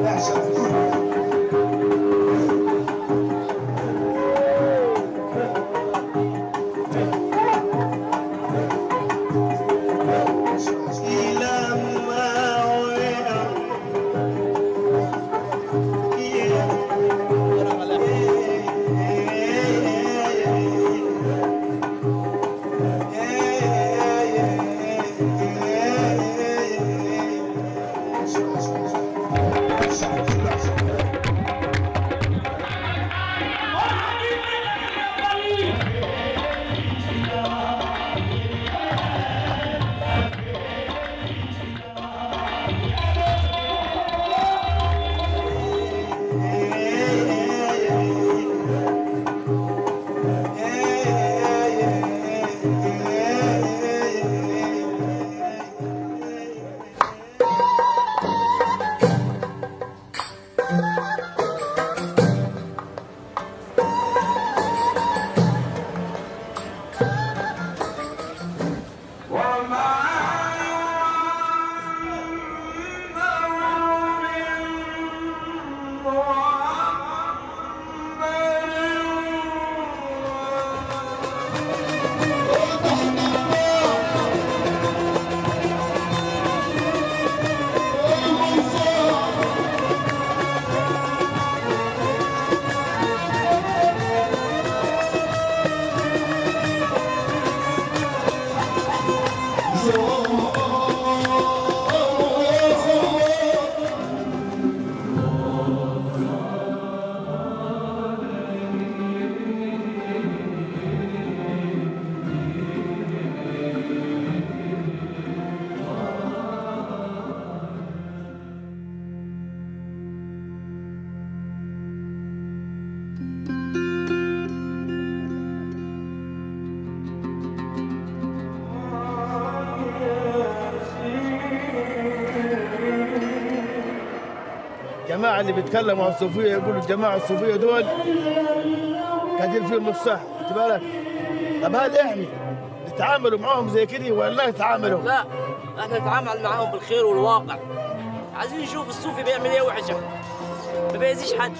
That's a الجماعة اللي بيتكلموا عن الصوفيه يقولوا الجماعة الصوفية دول قاعدين فيهم الصح خد بالك؟ طب هل إحنا نتعاملوا معاهم زي كده ولا نتعاملوا؟ لا إحنا نتعامل معاهم بالخير والواقع. عايزين نشوف الصوفي بيعمل إيه وحشة. ما بيأذيش حد.